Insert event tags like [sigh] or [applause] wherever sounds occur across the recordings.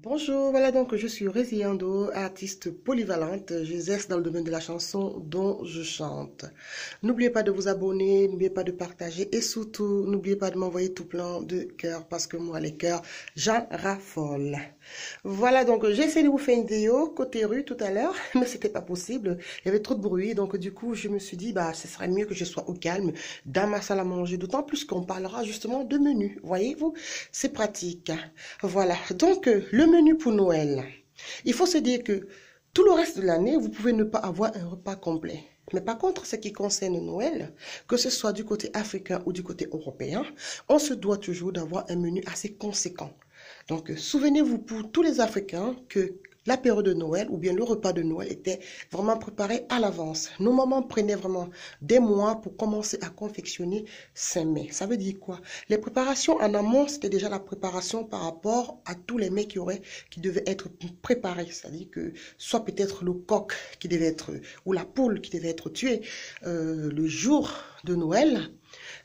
Bonjour, voilà donc je suis Résiando, artiste polyvalente. J'exerce dans le domaine de la chanson dont je chante. N'oubliez pas de vous abonner, n'oubliez pas de partager et surtout n'oubliez pas de m'envoyer tout plein de cœurs parce que moi les cœurs, j'en raffole. Voilà donc j'ai essayé de vous faire une vidéo côté rue tout à l'heure, [laughs] mais c'était pas possible. Il y avait trop de bruit donc du coup je me suis dit bah ce serait mieux que je sois au calme dans ma salle à manger. D'autant plus qu'on parlera justement de menu. Voyez-vous, c'est pratique. Voilà donc le menu pour Noël. Il faut se dire que tout le reste de l'année, vous pouvez ne pas avoir un repas complet. Mais par contre, ce qui concerne Noël, que ce soit du côté africain ou du côté européen, on se doit toujours d'avoir un menu assez conséquent. Donc, souvenez-vous pour tous les Africains que la période de Noël ou bien le repas de Noël était vraiment préparé à l'avance. Nos mamans prenaient vraiment des mois pour commencer à confectionner ces mets. Ça veut dire quoi? Les préparations en amont, c'était déjà la préparation par rapport à tous les mets qui auraient, qui devaient être préparés. C'est-à-dire que soit peut-être le coq qui devait être, ou la poule qui devait être tuée euh, le jour de Noël,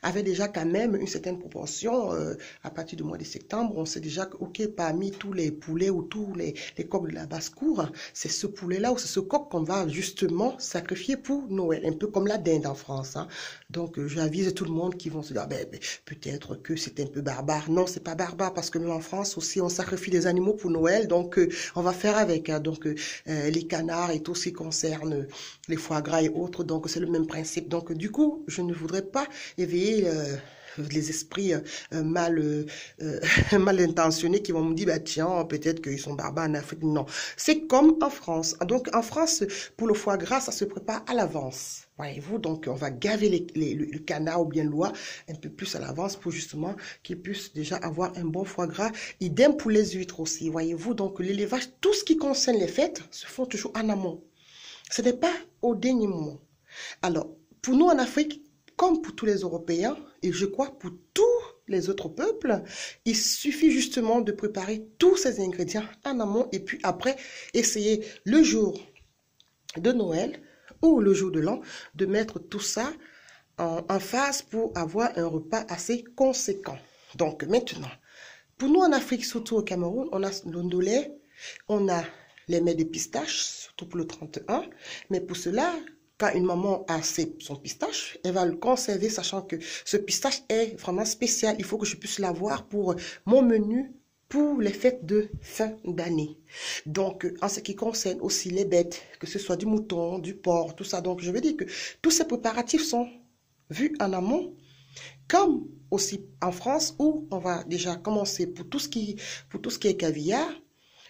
avait déjà quand même une certaine proportion. Euh, à partir du mois de septembre, on sait déjà que, ok, parmi tous les poulets ou tous les, les coqs de la basse-cour, c'est ce poulet-là ou c'est ce coq qu'on va justement sacrifier pour Noël, un peu comme la dinde en France. Hein. Donc, euh, j'avise tout le monde qui vont se dire, ben, ben, peut-être que c'est un peu barbare. Non, c'est pas barbare parce que même en France aussi, on sacrifie des animaux pour Noël, donc euh, on va faire avec. Hein. donc, les canards et tout ce qui concerne les foie gras et autres, donc c'est le même principe. Donc, du coup, je ne voudrais pas éveiller euh, les esprits euh, mal, euh, [laughs] mal intentionnés qui vont me dire, bah, tiens, peut-être qu'ils sont barbares en Afrique. Non. C'est comme en France. Donc, en France, pour le foie gras, ça se prépare à l'avance. Voyez-vous, donc on va gaver le, canard ou bien l'oie un peu plus à l'avance pour justement qu'ils puissent déjà avoir un bon foie gras. Idem pour les huîtres aussi, voyez-vous? Donc l'élevage, tout ce qui concerne les fêtes, se font toujours en amont. Ce n'est pas au dernier moment. Alors, pour nous en Afrique, comme pour tous les Européens, et je crois pour tous les autres peuples, il suffit justement de préparer tous ces ingrédients en amont et puis après essayer le jour de Noël ou le jour de l'an de mettre tout ça en, phase pour avoir un repas assez conséquent. Donc maintenant, pour nous en Afrique, surtout au Cameroun, on a l'ondolé, on a les mets de pistache, surtout pour le 31, mais pour cela, quand une maman a son pistache, elle va le conserver, sachant que ce pistache est vraiment spécial. Il faut que je puisse l'avoir pour mon menu pour les fêtes de fin d'année. Donc, en ce qui concerne aussi les bêtes, que ce soit du mouton, du porc, tout ça. Donc, je veux dire que tous ces préparatifs sont vus en amont, comme aussi en France, où on va déjà commencer pour tout ce qui, pour tout ce qui est caviar.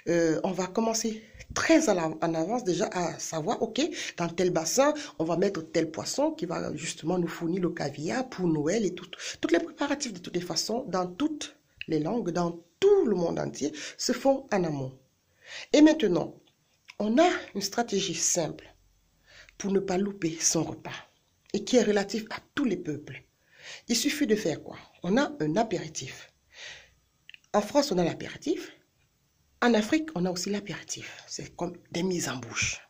Euh, on va commencer très en avance déjà à savoir, OK, dans tel bassin, on va mettre tel poisson qui va justement nous fournir le caviar pour Noël et tout. Toutes les préparatifs de toutes les façons, dans toutes les langues, dans tout le monde entier, se font en amont. Et maintenant, on a une stratégie simple pour ne pas louper son repas et qui est relative à tous les peuples. Il suffit de faire quoi? On a un apéritif. En France, on a l'apéritif. En Afrique, on a aussi l'apéritif. C'est comme des mises en bouche.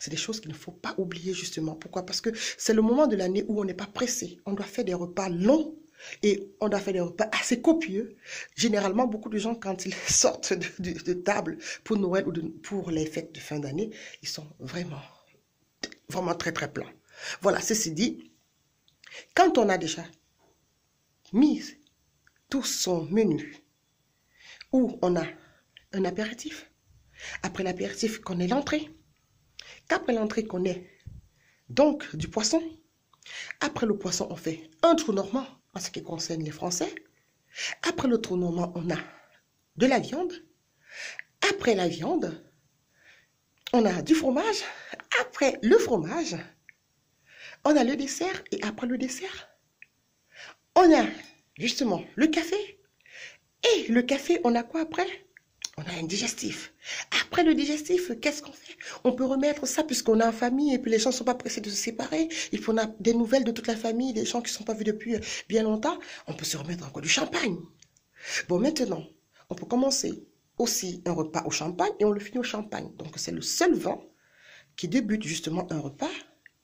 C'est des choses qu'il ne faut pas oublier justement. Pourquoi? Parce que c'est le moment de l'année où on n'est pas pressé. On doit faire des repas longs et on doit faire des repas assez copieux. Généralement, beaucoup de gens, quand ils [laughs] sortent de, table pour Noël ou pour les fêtes de fin d'année, ils sont vraiment, vraiment très, très pleins. Voilà, ceci dit, quand on a déjà mis tout son menu, où on a un apéritif. Après l'apéritif, qu'on ait l'entrée. Qu'après l'entrée, qu'on ait donc du poisson. Après le poisson, on fait un trou normand en ce qui concerne les Français. Après le trou normand, on a de la viande. Après la viande, on a du fromage. Après le fromage, on a le dessert. Et après le dessert, on a justement le café. Et le café, on a quoi après? On a un digestif. Après le digestif, qu'est-ce qu'on fait? On peut remettre ça puisqu'on est en famille et puis les gens ne sont pas pressés de se séparer. Il faut des nouvelles de toute la famille, des gens qui ne sont pas vus depuis bien longtemps. On peut se remettre encore du champagne. Bon, maintenant, on peut commencer aussi un repas au champagne et on le finit au champagne. Donc, c'est le seul vin qui débute justement un repas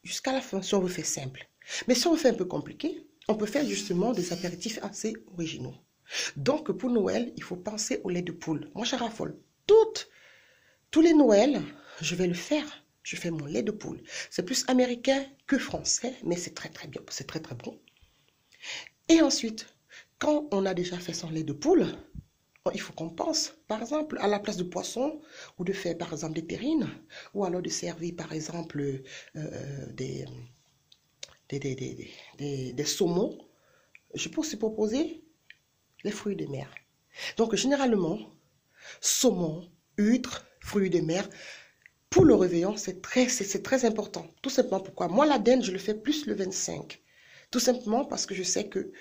jusqu'à la fin, si on veut faire simple. Mais si on fait un peu compliqué, on peut faire justement des apéritifs assez originaux. Donc, pour Noël, il faut penser au lait de poule. Moi, je raffole. Toutes, tous les Noëls, je vais le faire. Je fais mon lait de poule. C'est plus américain que français, mais c'est très, très bien. C'est très, très bon. Et ensuite, quand on a déjà fait son lait de poule, il faut qu'on pense, par exemple, à la place de poisson, ou de faire, par exemple, des terrines, ou alors de servir, par exemple, euh, euh, des, des, des, saumons. Je peux aussi proposer les fruits de mer. Donc, généralement, saumon, huîtres, fruits de mer, pour le réveillon, c'est très, très important. Tout simplement pourquoi? Moi, la dinde, je le fais plus le 25. Tout simplement parce que je sais que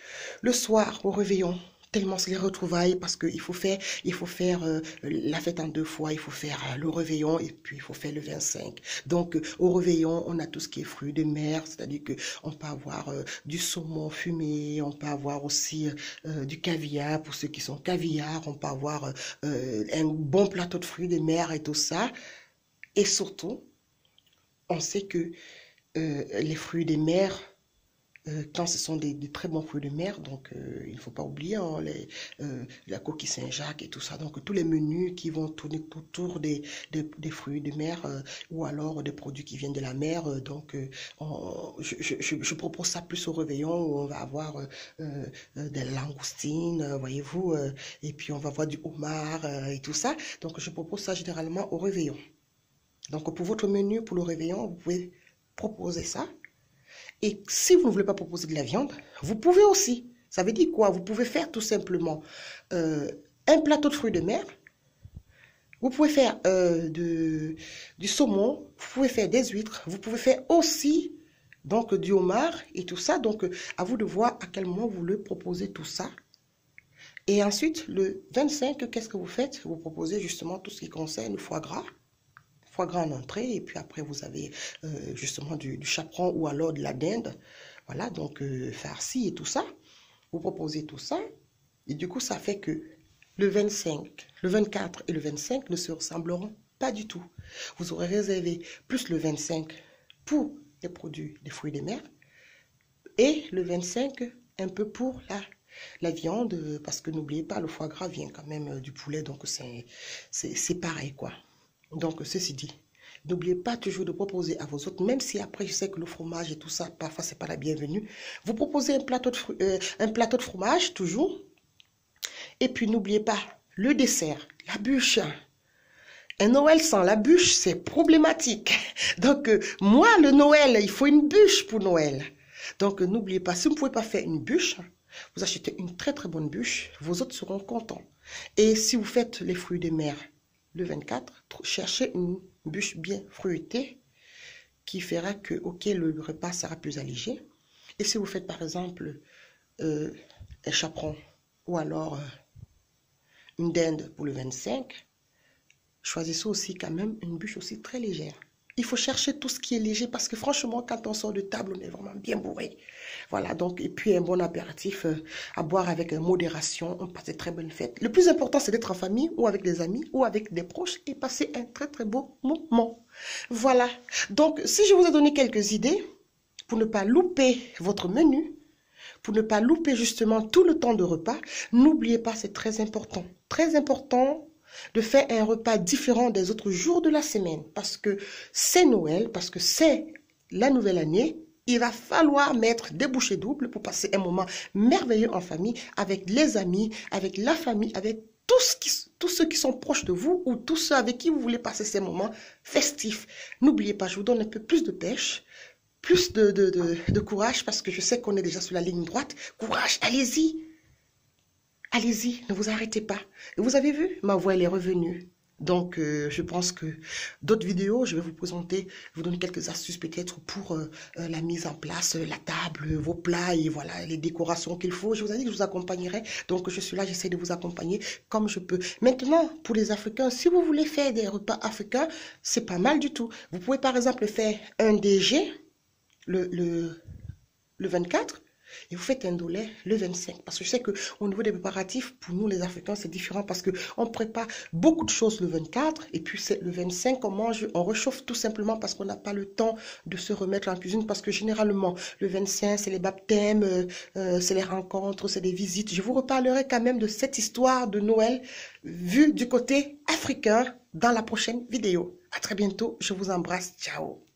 le soir, au réveillon, tellement c'est les retrouvailles parce qu'il faut faire, il faut faire euh, la fête en deux fois, il faut faire euh, le réveillon et puis il faut faire le 25. Donc euh, au réveillon, on a tout ce qui est fruits de mer, c'est-à-dire que on peut avoir du saumon fumé, on peut avoir aussi du caviar pour ceux qui sont caviar, on peut avoir un bon plateau de fruits de mer et tout ça. Et surtout, on sait que les fruits de mer euh, quand ce sont des, très bons fruits de mer, donc euh, il ne faut pas oublier hein, les, euh, la coquille Saint-Jacques et tout ça. Donc tous les menus qui vont tourner autour des, des, fruits de mer ou alors des produits qui viennent de la mer. donc je, je, je, propose ça plus au réveillon où on va avoir des langoustines, voyez-vous, et puis on va avoir du homard et tout ça. Donc je propose ça généralement au réveillon. Donc pour votre menu, pour le réveillon, vous pouvez proposer ça. Et si vous ne voulez pas proposer de la viande, vous pouvez aussi. Ça veut dire quoi? Vous pouvez faire tout simplement euh, un plateau de fruits de mer. Vous pouvez faire euh, du saumon, vous pouvez faire des huîtres, vous pouvez faire aussi donc du homard et tout ça. Donc à vous de voir à quel moment vous voulez proposer tout ça. Et ensuite, le 25, qu'est-ce que vous faites? Vous proposez justement tout ce qui concerne le foie gras foie gras en entrée, et puis après vous avez euh, justement du, chaperon ou alors de la dinde, voilà, donc euh, farci et tout ça. Vous proposez tout ça, et du coup ça fait que le 25, le 24 et le 25 ne se ressembleront pas du tout. Vous aurez réservé plus le 25 pour les produits des fruits des mer, et le 25 un peu pour la la viande, parce que n'oubliez pas, le foie gras vient quand même euh, du poulet, donc c'est pareil, quoi. Donc, ceci dit, n'oubliez pas toujours de proposer à vos autres, même si après, je sais que le fromage et tout ça, parfois, c'est pas la bienvenue. Vous proposez un plateau de, euh, un plateau de fromage, toujours. Et puis, n'oubliez pas le dessert, la bûche. Un Noël sans la bûche, c'est problématique. [laughs] Donc, euh, moi, le Noël, il faut une bûche pour Noël. Donc, n'oubliez pas, si vous ne pouvez pas faire une bûche, vous achetez une très très bonne bûche, vos autres seront contents. Et si vous faites les fruits de mer, le 24, cherchez une bûche bien fruitée qui fera que, le repas sera plus allégé. Et si vous faites par exemple euh, un chaperon ou alors euh, une dinde pour le 25, choisissez aussi quand même une bûche aussi très légère. Il faut chercher tout ce qui est léger parce que franchement, quand on sort de table, on est vraiment bien bourré. Voilà, donc, et puis un bon apéritif euh, à boire avec modération. On passe de très bonnes fêtes. Le plus important, c'est d'être en famille ou avec des amis ou avec des proches et passer un très très beau moment. Voilà. Donc, si je vous ai donné quelques idées pour ne pas louper votre menu, pour ne pas louper justement tout le temps de repas, n'oubliez pas, c'est très important. Très important de faire un repas différent des autres jours de la semaine parce que c'est Noël, parce que c'est la nouvelle année. Il va falloir mettre des bouchées doubles pour passer un moment merveilleux en famille avec les amis, avec la famille, avec tous, tous ceux qui sont proches de vous ou tous ceux avec qui vous voulez passer ces moments festifs. N'oubliez pas, je vous donne un peu plus de pêche, plus de, de, de courage parce que je sais qu'on est déjà sur la ligne droite. Courage, allez-y. Allez-y, ne vous arrêtez pas. Vous avez vu, ma voix, elle est revenue. Donc, euh, je pense que d'autres vidéos, je vais vous présenter, vous donner quelques astuces peut-être pour euh, euh, la mise en place, la table, vos plats et voilà, les décorations qu'il faut. Je vous ai dit que je vous accompagnerai. Donc, je suis là, j'essaie de vous accompagner comme je peux. Maintenant, pour les Africains, si vous voulez faire des repas africains, c'est pas mal du tout. Vous pouvez par exemple faire un DG le, le, le 24 et vous faites un doulet le 25. Parce que je sais qu'au niveau des préparatifs, pour nous les Africains, c'est différent parce qu'on prépare beaucoup de choses le 24 et puis c'est le 25, on mange, on réchauffe tout simplement parce qu'on n'a pas le temps de se remettre en cuisine parce que généralement, le 25, c'est les baptêmes, euh, euh, c'est les rencontres, c'est des visites. Je vous reparlerai quand même de cette histoire de Noël vue du côté africain dans la prochaine vidéo. À très bientôt, je vous embrasse, ciao